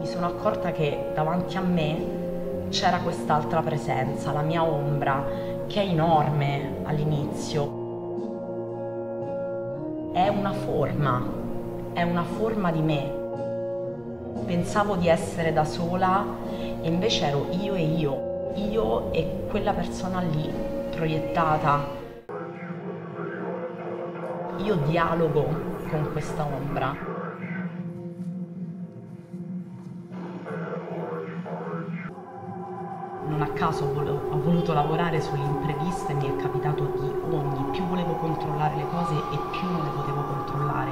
mi sono accorta che davanti a me c'era quest'altra presenza, la mia ombra, che è enorme all'inizio. È una forma, è una forma di me. Pensavo di essere da sola e invece ero io e io, io e quella persona lì proiettata. Io dialogo con questa ombra. Non a caso ho voluto lavorare sulle impreviste e mi è capitato di ogni, più volevo controllare le cose e più non le potevo controllare.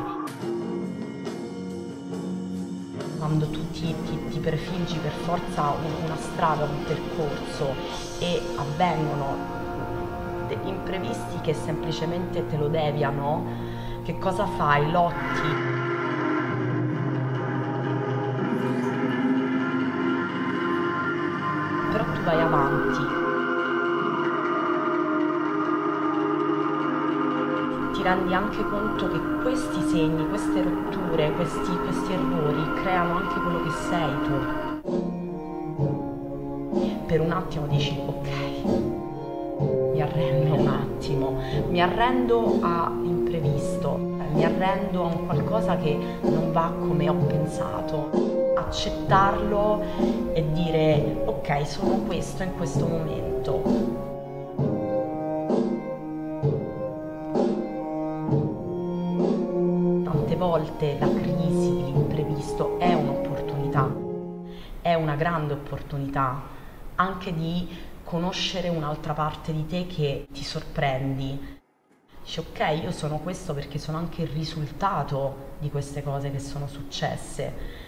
Quando tu ti, ti, ti prefiggi per forza una strada, un percorso e avvengono imprevisti che semplicemente te lo deviano, che cosa fai? Lotti vai avanti. Ti rendi anche conto che questi segni, queste rotture, questi, questi errori creano anche quello che sei tu. Per un attimo dici ok, mi arrendo un attimo, mi arrendo a imprevisto, mi arrendo a un qualcosa che non va come ho pensato accettarlo e dire ok, sono questo in questo momento. Tante volte la crisi, l'imprevisto è un'opportunità, è una grande opportunità anche di conoscere un'altra parte di te che ti sorprendi. Dici ok, io sono questo perché sono anche il risultato di queste cose che sono successe